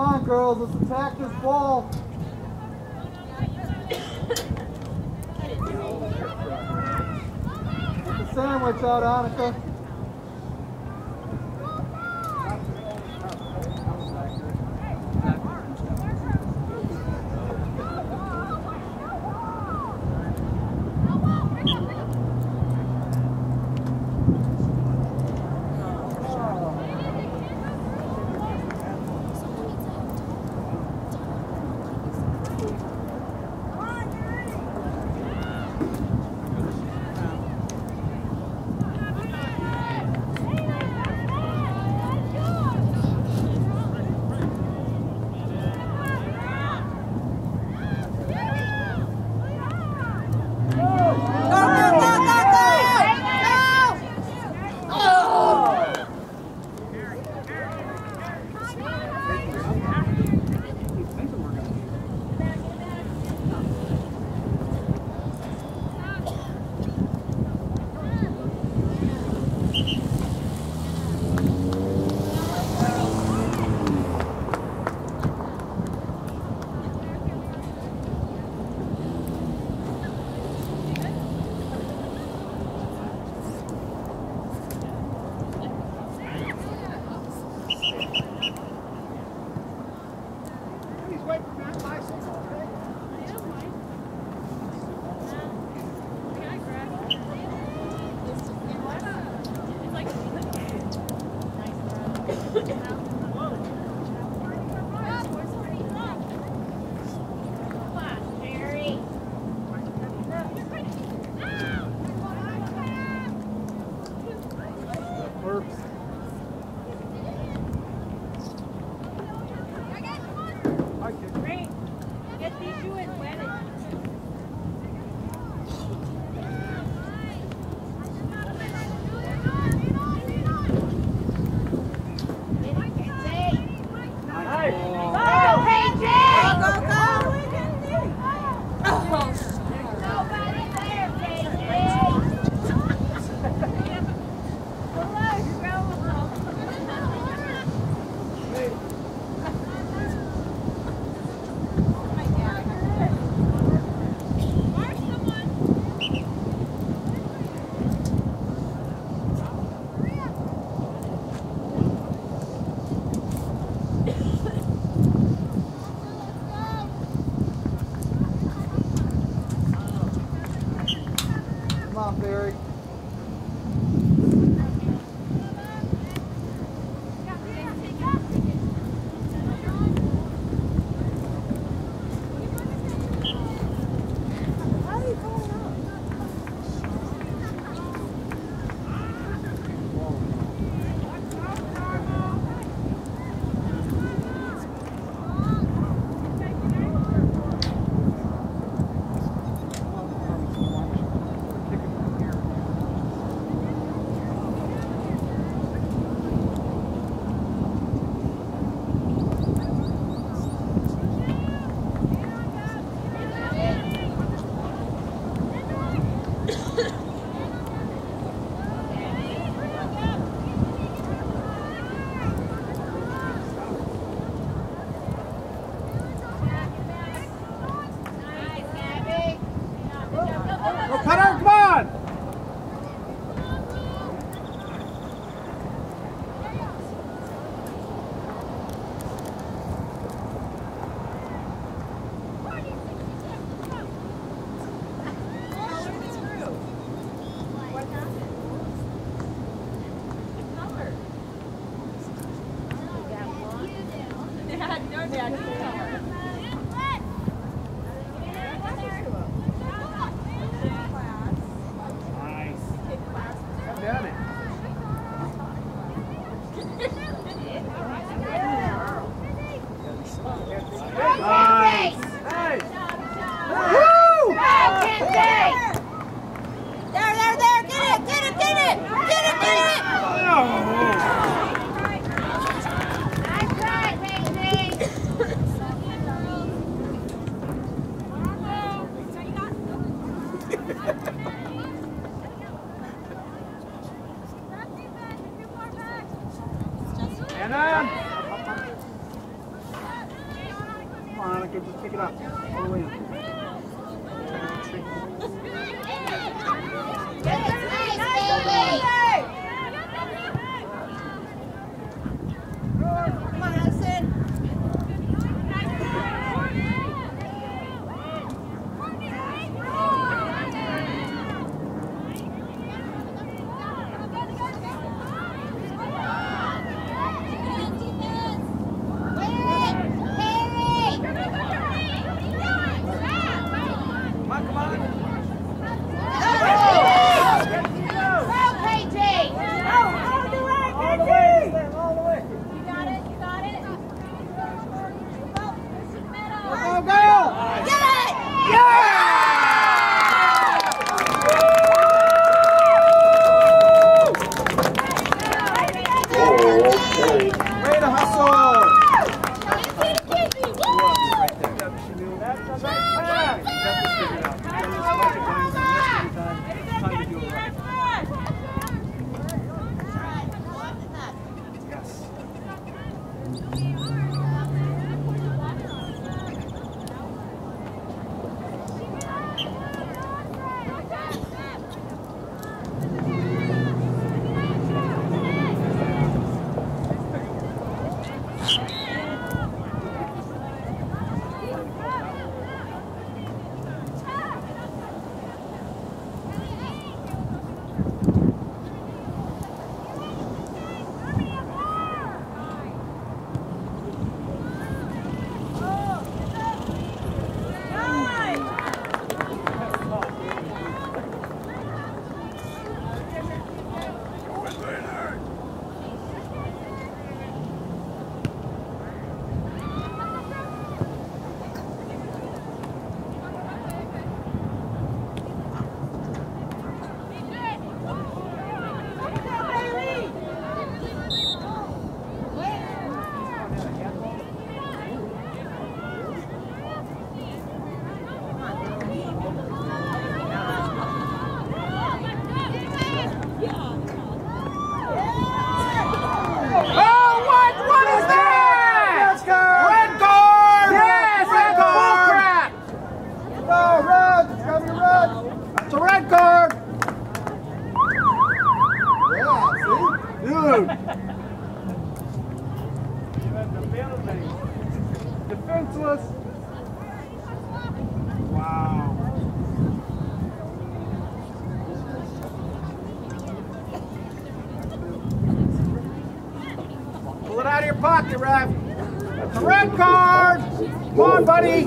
Come on, girls, let's attack this ball. Get the sandwich out, Annika. off, Eric. Shannon! Come on, I can just pick it up. All the way in. That's back pocket, ref. That's a red card. Come on, buddy.